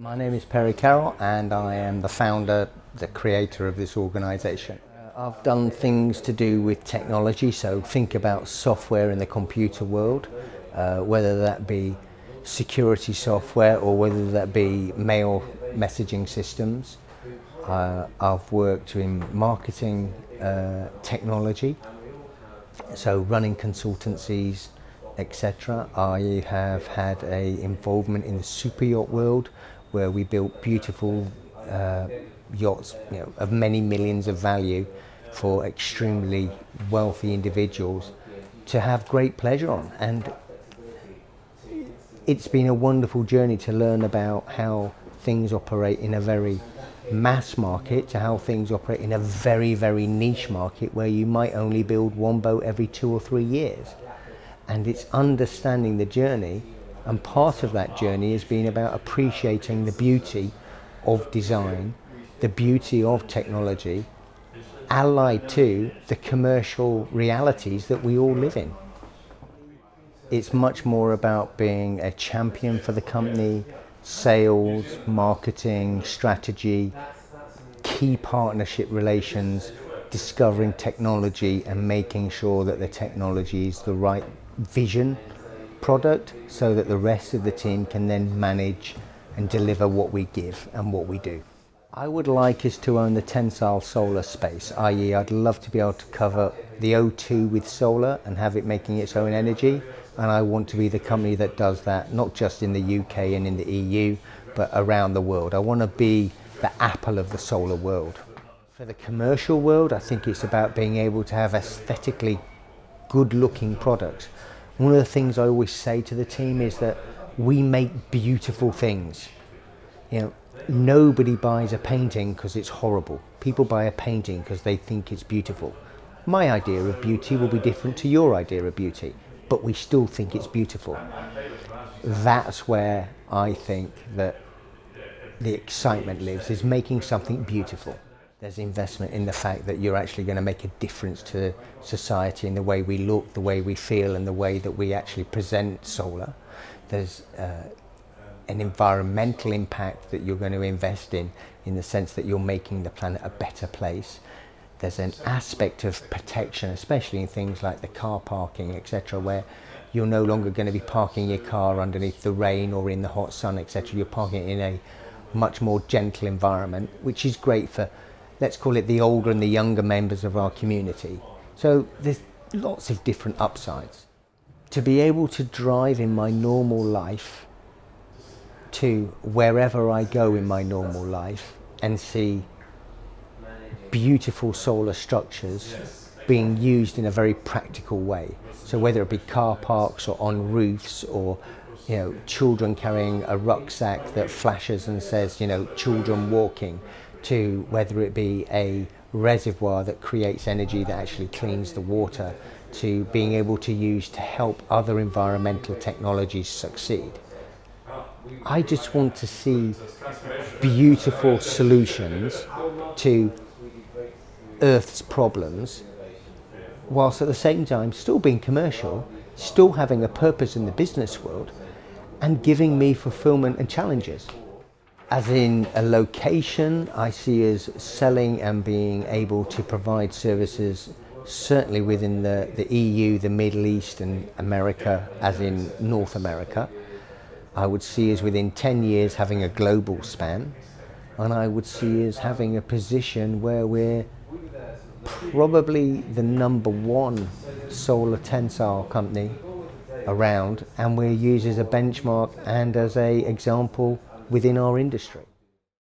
My name is Perry Carroll and I am the founder, the creator of this organisation. Uh, I've done things to do with technology, so think about software in the computer world, uh, whether that be security software or whether that be mail messaging systems. Uh, I've worked in marketing uh, technology, so running consultancies, etc. I have had a involvement in the super yacht world where we built beautiful uh, yachts you know, of many millions of value for extremely wealthy individuals to have great pleasure on. And it's been a wonderful journey to learn about how things operate in a very mass market to how things operate in a very, very niche market where you might only build one boat every two or three years. And it's understanding the journey and part of that journey has been about appreciating the beauty of design, the beauty of technology, allied to the commercial realities that we all live in. It's much more about being a champion for the company, sales, marketing, strategy, key partnership relations, discovering technology and making sure that the technology is the right vision product so that the rest of the team can then manage and deliver what we give and what we do. I would like us to own the tensile solar space, i.e. I'd love to be able to cover the O2 with solar and have it making its own energy and I want to be the company that does that not just in the UK and in the EU but around the world. I want to be the apple of the solar world. For the commercial world I think it's about being able to have aesthetically good looking products one of the things I always say to the team is that we make beautiful things. You know, nobody buys a painting because it's horrible. People buy a painting because they think it's beautiful. My idea of beauty will be different to your idea of beauty, but we still think it's beautiful. That's where I think that the excitement lives, is making something beautiful. There's investment in the fact that you're actually going to make a difference to society in the way we look, the way we feel, and the way that we actually present solar. There's uh, an environmental impact that you're going to invest in, in the sense that you're making the planet a better place. There's an aspect of protection, especially in things like the car parking, etc., where you're no longer going to be parking your car underneath the rain or in the hot sun, etc. You're parking it in a much more gentle environment, which is great for let's call it the older and the younger members of our community. So there's lots of different upsides. To be able to drive in my normal life to wherever I go in my normal life and see beautiful solar structures being used in a very practical way. So whether it be car parks or on roofs or you know children carrying a rucksack that flashes and says you know children walking to whether it be a reservoir that creates energy that actually cleans the water to being able to use to help other environmental technologies succeed. I just want to see beautiful solutions to Earth's problems whilst at the same time still being commercial, still having a purpose in the business world and giving me fulfillment and challenges. As in a location, I see as selling and being able to provide services certainly within the, the EU, the Middle East and America, as in North America. I would see as within 10 years having a global span and I would see as having a position where we're probably the number one solar tensile company around and we're used as a benchmark and as a example within our industry.